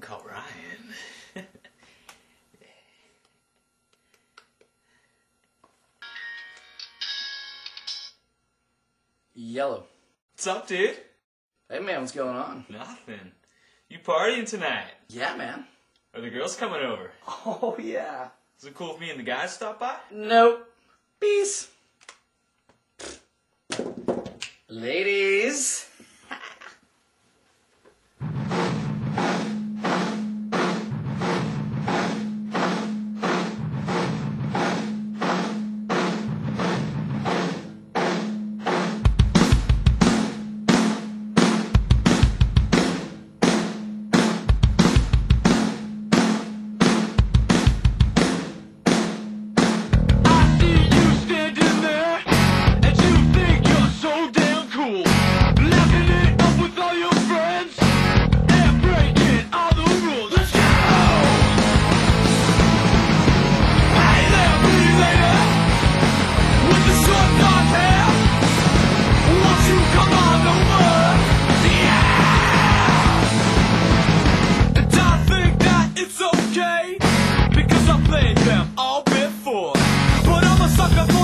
can call Ryan. Yellow. What's up, dude? Hey, man, what's going on? Nothing. You partying tonight? Yeah, man. Are the girls coming over? Oh, yeah. Is it cool if me and the guys stop by? Nope. Peace. Ladies. I've got